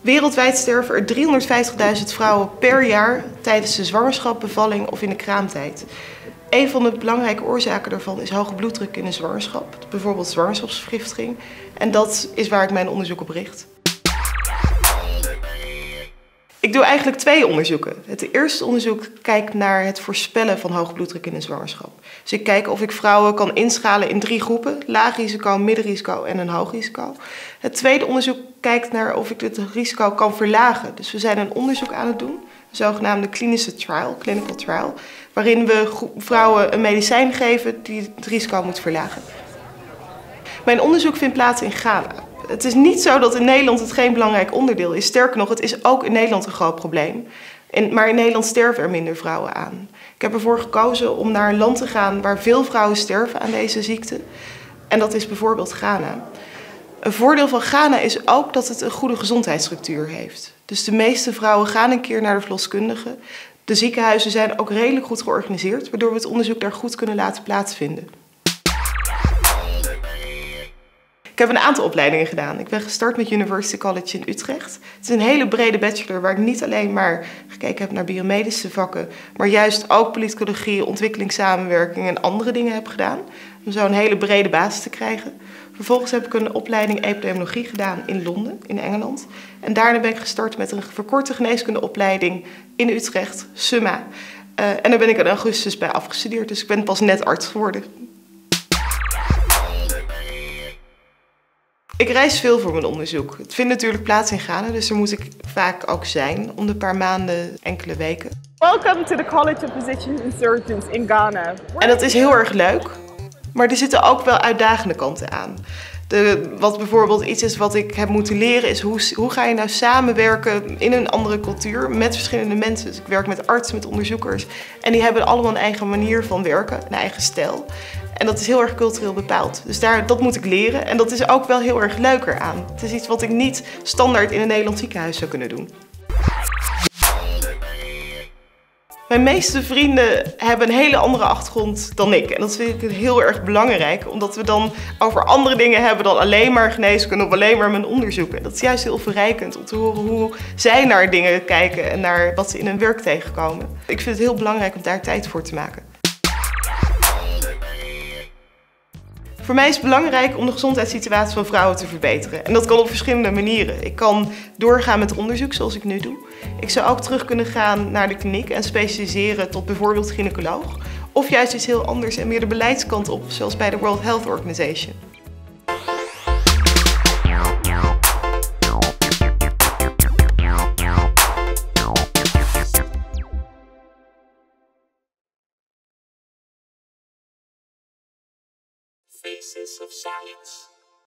Wereldwijd sterven er 350.000 vrouwen per jaar tijdens de zwangerschap, bevalling of in de kraamtijd. Een van de belangrijke oorzaken daarvan is hoge bloeddruk in de zwangerschap, bijvoorbeeld zwangerschapsvergiftiging. En dat is waar ik mijn onderzoek op richt. Ik doe eigenlijk twee onderzoeken. Het eerste onderzoek kijkt naar het voorspellen van hoge bloeddruk in een zwangerschap. Dus ik kijk of ik vrouwen kan inschalen in drie groepen: laag risico, middenrisico en een hoog risico. Het tweede onderzoek kijkt naar of ik het risico kan verlagen. Dus we zijn een onderzoek aan het doen, een zogenaamde klinische trial, clinical trial, waarin we vrouwen een medicijn geven die het risico moet verlagen. Mijn onderzoek vindt plaats in Ghana. Het is niet zo dat in Nederland het geen belangrijk onderdeel is. Sterker nog, het is ook in Nederland een groot probleem. maar in Nederland sterven er minder vrouwen aan. Ik heb ervoor gekozen om naar een land te gaan waar veel vrouwen sterven aan deze ziekte. En dat is bijvoorbeeld Ghana. Een voordeel van Ghana is ook dat het een goede gezondheidsstructuur heeft. Dus de meeste vrouwen gaan een keer naar de verloskundige. De ziekenhuizen zijn ook redelijk goed georganiseerd, waardoor we het onderzoek daar goed kunnen laten plaatsvinden. Ik heb een aantal opleidingen gedaan. Ik ben gestart met University College in Utrecht. Het is een hele brede bachelor waar ik niet alleen maar gekeken heb naar biomedische vakken, maar juist ook politicologie, ontwikkelingssamenwerking en andere dingen heb gedaan. Om zo een hele brede basis te krijgen. Vervolgens heb ik een opleiding epidemiologie gedaan in Londen, in Engeland. En daarna ben ik gestart met een verkorte geneeskundeopleiding in Utrecht, SUMMA. Uh, en daar ben ik in augustus bij afgestudeerd, dus ik ben pas net arts geworden. Ik reis veel voor mijn onderzoek. Het vindt natuurlijk plaats in Ghana, dus daar moet ik vaak ook zijn. Om de paar maanden, enkele weken. Welcome to the College of Physicians and Surgeons in Ghana. En dat is heel erg leuk, maar er zitten ook wel uitdagende kanten aan. Wat bijvoorbeeld iets is wat ik heb moeten leren, is hoe, hoe ga je nou samenwerken in een andere cultuur met verschillende mensen. Dus ik werk met artsen, met onderzoekers. En die hebben allemaal een eigen manier van werken, een eigen stijl. En dat is heel erg cultureel bepaald. Dus daar, dat moet ik leren. En dat is ook wel heel erg leuker aan. Het is iets wat ik niet standaard in een Nederlands ziekenhuis zou kunnen doen. Mijn meeste vrienden hebben een hele andere achtergrond dan ik. En dat vind ik heel erg belangrijk, omdat we dan over andere dingen hebben dan alleen maar geneeskunde of alleen maar mijn onderzoeken. Dat is juist heel verrijkend om te horen hoe zij naar dingen kijken en naar wat ze in hun werk tegenkomen. Ik vind het heel belangrijk om daar tijd voor te maken. Voor mij is het belangrijk om de gezondheidssituatie van vrouwen te verbeteren. En dat kan op verschillende manieren. Ik kan doorgaan met onderzoek zoals ik nu doe. Ik zou ook terug kunnen gaan naar de kliniek en specialiseren tot bijvoorbeeld gynaecoloog. Of juist iets heel anders en meer de beleidskant op, zoals bij de World Health Organization.